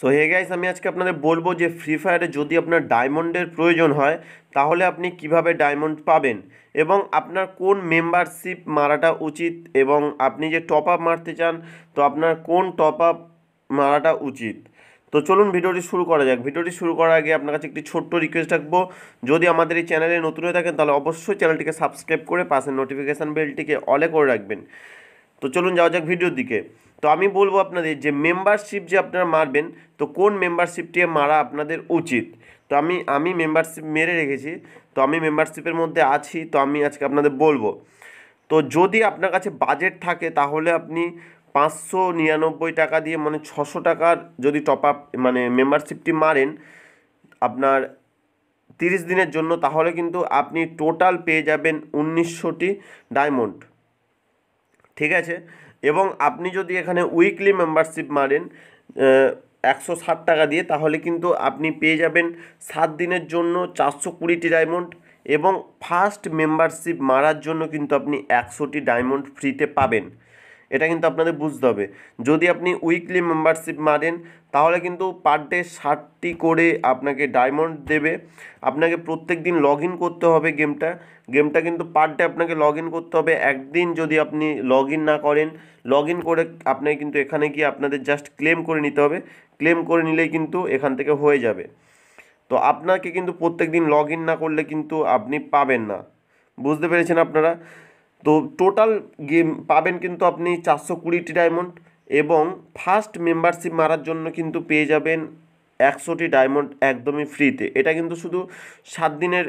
So hey guys আমি আজকে আপনাদের বলব যে ফ্রি ফায়ারে যদি আপনার ডায়মন্ডের প্রয়োজন হয়, তাহলে আপনি কীভাবে ডায়মন্ড পাবেন এবং আপনার কোন মেম্বারশিপ মারাটা উচিত এবং আপনি যে টপ আপ মারতে চান, তো আপনার কোন টপ আপ মারাটা উচিত। তো চলুন ভিডিওটি শুরু করা যাক। ভিডিওটি শুরু করার আগে আপনার কাছে একটি ছোট্ট রিকোয়েস্ট রাখব। যদি আমাদের এই চ্যানেলে নতুন হয়ে থাকেন, তাহলে অবশ্যই চ্যানেলটিকে সাবস্ক্রাইব করে পাশের নোটিফিকেশান বেলটিকে অলে করে রাখবেন। তো চলুন যাওয়া যাক ভিডিওর দিকে। তো আমি বলব আপনাদের যে মেম্বারশিপ যে আপনারা মারবেন, তো কোন মেম্বারশিপটি মারা আপনাদের উচিত? তো আমি আমি মেম্বারশিপ মেরে রেখেছি, তো আমি মেম্বারশিপের মধ্যে আছি, তো আমি আজকে আপনাদের বলব। তো যদি আপনার কাছে বাজেট থাকে, তাহলে আপনি পাঁচশো নিরানব্বই টাকা দিয়ে মানে ছশো টাকার যদি টপ আপ মানে মেম্বারশিপটি মারেন, আপনার তিরিশ দিনের জন্য, তাহলে কিন্তু আপনি টোটাল পেয়ে যাবেন উনিশশোটি ডায়মন্ড ঠিক আছে? এবং আপনি যদি এখানে উইকলি মেম্বারশিপ মারেন একশো ষাট টাকা দিয়ে, তাহলে কিন্তু আপনি পেয়ে যাবেন সাত দিনের জন্য চারশো কুড়িটি ডায়মন্ড এবং ফার্স্ট মেম্বারশিপ মারার জন্য কিন্তু আপনি একশোটি ডায়মন্ড ফ্রিতে পাবেন। এটা কিন্তু আপনাদের বুঝতে হবে। যদি আপনি উইকলি মেম্বারশিপ মারেন, তাহলে কিন্তু পার ডে ষাটটি করে আপনাকে ডায়মন্ড দেবে। আপনাকে প্রত্যেক দিন লগ ইন করতে হবে গেমটা গেমটা কিন্তু পার ডে আপনাকে লগ ইন করতে হবে। একদিন যদি আপনি লগ ইন না করেন লগ ইন করে আপনাকে কিন্তু এখানে গিয়ে আপনাদের জাস্ট ক্লেম করে নিতে হবে। ক্লেম করে নিলেই কিন্তু এখান থেকে হয়ে যাবে। তো আপনাকে কিন্তু প্রত্যেক দিন লগ ইন না করলে কিন্তু আপনি পাবেন না। বুঝতে পেরেছেন আপনারা? তো টোটাল গেম পাবেন কিন্তু আপনি চারশো কুড়িটি ডায়মন্ড এবং ফার্স্ট মেম্বারশিপ মারার জন্য কিন্তু পেয়ে যাবেন একশোটি ডায়মন্ড একদমই ফ্রিতে এটা কিন্তু শুধু সাত দিনের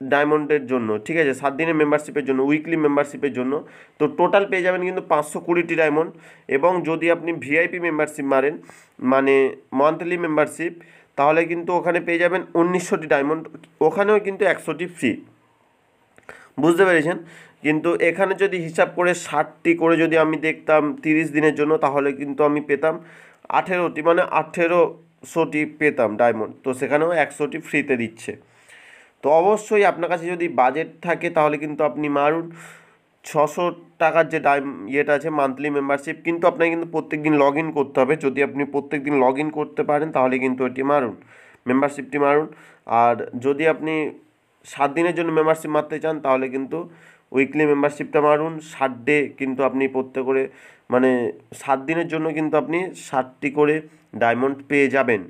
ডায়মন্ডের জন্য, ঠিক আছে? সাত দিনের মেম্বারশিপের জন্য উইকলি মেম্বারশিপের জন্য। তো টোটাল পেয়ে যাবেন কিন্তু পাঁচশো কুড়িটি ডায়মন্ড এবং যদি আপনি ভিআইপি মেম্বারশিপ মারেন মানে মান্থলি মেম্বারশিপ তাহলে কিন্তু ওখানে পেয়ে যাবেন উনিশশোটি ডায়মন্ড ওখানেও কিন্তু একশোটি ফ্রি বুঝতে পেরেছেন? কিন্তু এখানে যদি হিসাব করে ষাটটি করে যদি আমি দেখতাম তিরিশ দিনের জন্য, তাহলে কিন্তু আমি পেতাম আঠেরোটি মানে আঠেরোশোটি পেতাম ডায়মন্ড তো সেখানেও একশোটি ফ্রিতে দিচ্ছে। তো অবশ্যই আপনার কাছে যদি বাজেট থাকে, তাহলে কিন্তু আপনি মারুন। ছশো টাকার যে ডাই ইয়েটা আছে মান্থলি মেম্বারশিপ কিন্তু আপনাকে কিন্তু প্রত্যেক দিন লগ ইন করতে হবে। যদি আপনি প্রত্যেক দিন লগ ইন করতে পারেন, তাহলে কিন্তু এটি মারুন। মেম্বারশিপটি মারুন। আর যদি আপনি সাত দিনের জন্য মেম্বারশিপ মারতে চান, তাহলে কিন্তু উইকলি মেম্বারশিপটা মারুন। ষাট ডে কিন্তু আপনি প্রত্যেক করে মানে সাত দিনের জন্য কিন্তু আপনি ষাটটি করে ডায়মন্ড পেয়ে যাবেন।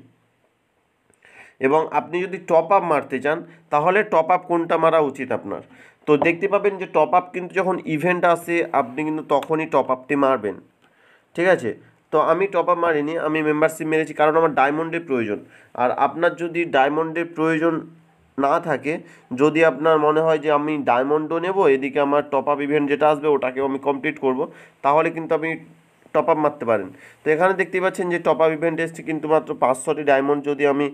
এবং আপনি যদি টপ আপ মারতে চান, তাহলে টপ আপ কোনটা মারা উচিত আপনার? তো দেখতে পাবেন যে টপ আপ কিন্তু যখন ইভেন্ট আসে, আপনি কিন্তু তখনই টপ আপটি মারবেন। ঠিক আছে? তো আমি টপ আপ মারিনি, আমি মেম্বারশিপ মেরেছি কারণ আমার ডায়মন্ডের প্রয়োজন। আর আপনার যদি ডায়মন্ডের প্রয়োজন না থাকে, যদি আপনার মনে হয় যে আমি ডায়মন্ডও নেব, এদিকে আমার টপ আপ ইভেন্ট যেটা আসবে ওটাকেও আমি কমপ্লিট করব, তাহলে কিন্তু আপনি টপ আপ মারতে পারেন। তো এখানে দেখতেই পাচ্ছেন যে টপ আপ ইভেন্ট এসছে কিন্তু মাত্র পাঁচশোটি ডায়মন্ড যদি আমি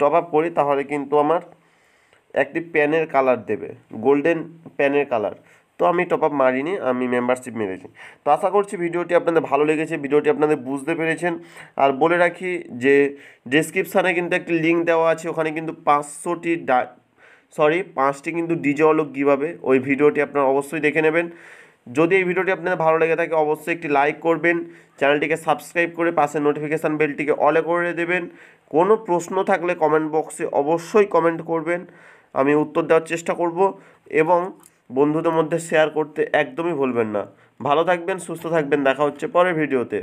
টপ আপ করি, তাহলে কিন্তু আমার একটি প্যানের কালার দেবে গোল্ডেন প্যানের কালার তো আমি টপ আপ মারিনি, আমি মেম্বারশিপ মেরেছি। তো আশা করছি ভিডিওটি আপনাদের ভালো লেগেছে, ভিডিওটি আপনাদের বুঝতে পেরেছেন। আর বলে রাখি যে ডেসক্রিপশানে কিন্তু একটি লিঙ্ক দেওয়া আছে, ওখানে কিন্তু পাঁচশোটি ডা সরি পাঁচটি কিন্তু ডিজে অলোক কীভাবে ওই ভিডিওটি আপনারা অবশ্যই দেখে নেবেন। যদি এই ভিডিওটি আপনাদের ভালো লেগে থাকে, অবশ্যই একটি লাইক করবেন, চ্যানেলটিকে সাবস্ক্রাইব করে পাশে নোটিফিকেশান বেলটিকে অলে করে দেবেন। কোনো প্রশ্ন থাকলে কমেন্ট বক্সে অবশ্যই কমেন্ট করবেন, আমি উত্তর দেওয়ার চেষ্টা করব এবং বন্ধুদের মধ্যে শেয়ার করতে একদমই ভুলবেন না। ভালো থাকবেন, সুস্থ থাকবেন। দেখা হচ্ছে পরের ভিডিওতে